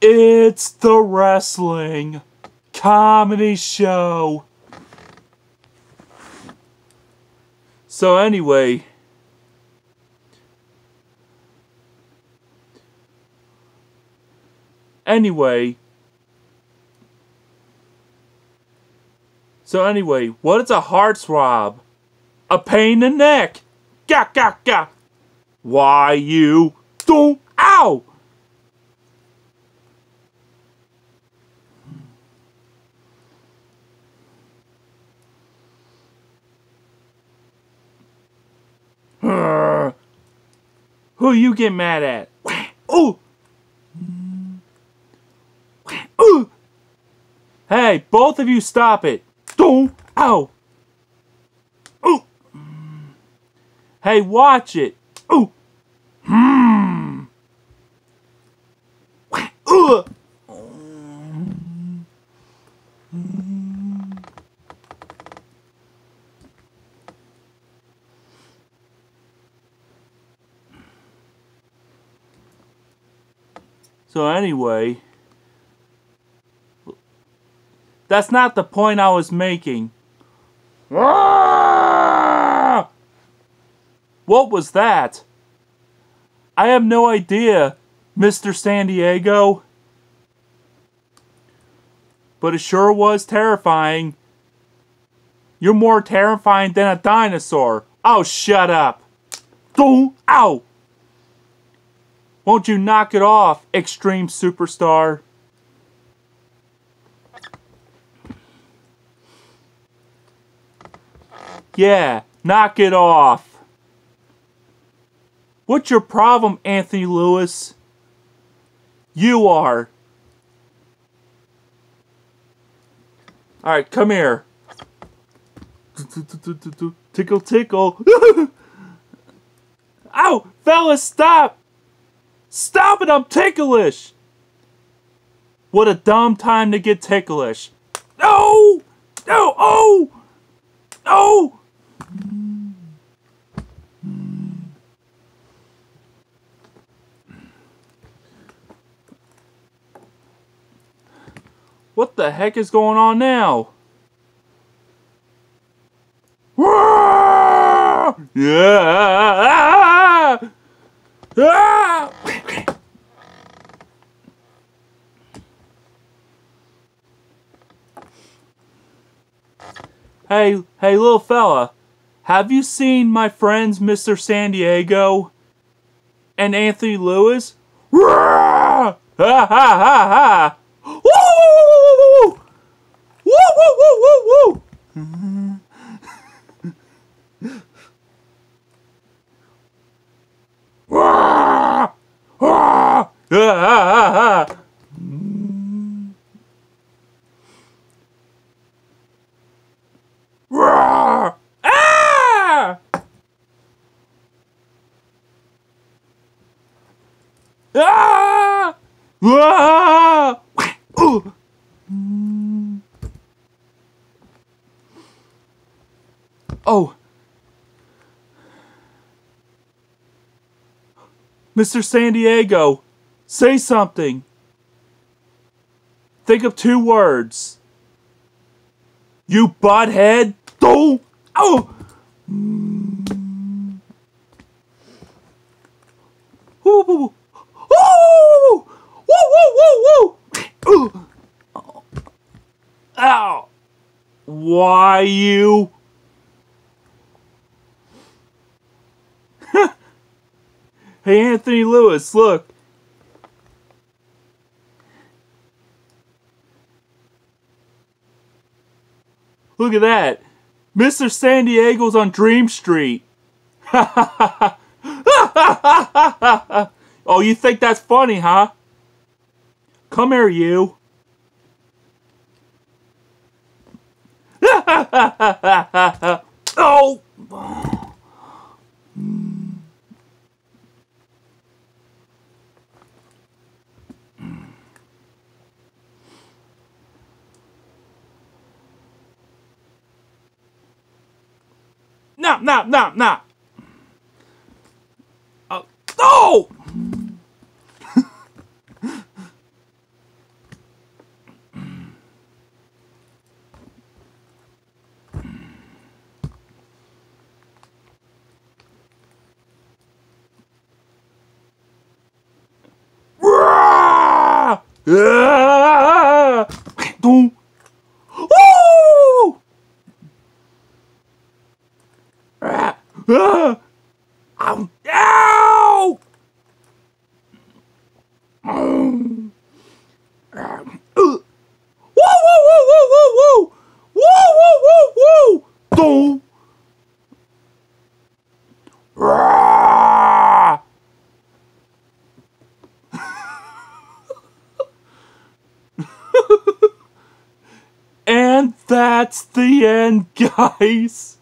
It's the wrestling comedy show. So, anyway. Anyway. So, anyway, what is a heart throb? A pain in the neck. Gah, gah, gah. Why you don't. Ow! Who you get mad at? Ooh! Ooh! Hey, both of you stop it! Don't! Ow! Ooh! Hey, watch it! Ooh! Hmm! Ooh! So anyway, that's not the point I was making. Ah! What was that? I have no idea, Mr. San Diego. But it sure was terrifying. You're more terrifying than a dinosaur. Oh, shut up. Don't. Ow. Won't you knock it off, extreme superstar? Yeah, knock it off. What's your problem, Anthony Lewis? You are. Alright, come here. Tickle, tickle. Ow! Fellas, stop! Stop it, I'm ticklish! What a dumb time to get ticklish. No! No! Oh! No! What the heck is going on now? Yeah! Ah! Hey, hey, little fella, have you seen my friends Mr. San Diego and Anthony Lewis? Ha ha ha ha! Woo! Woo woo woo woo woo! Ah! Ah! Ah! Ah! Ah! Ah! Ah! Ah! Ooh. Oh. Mr. San Diego, say something. Think of two words. You butthead. Oh! Oh! Woo, woo, woo. Woo! Woo, woo, woo, woo! Ow! Why you? hey, Anthony Lewis, look. Look at that. Mr. San Diego's on Dream Street. oh, you think that's funny, huh? Come here, you. Oh! No, no, no, no. Oh, oh! Boom. Woo! Ah! Ah! Ow! Ow! That's the end, guys.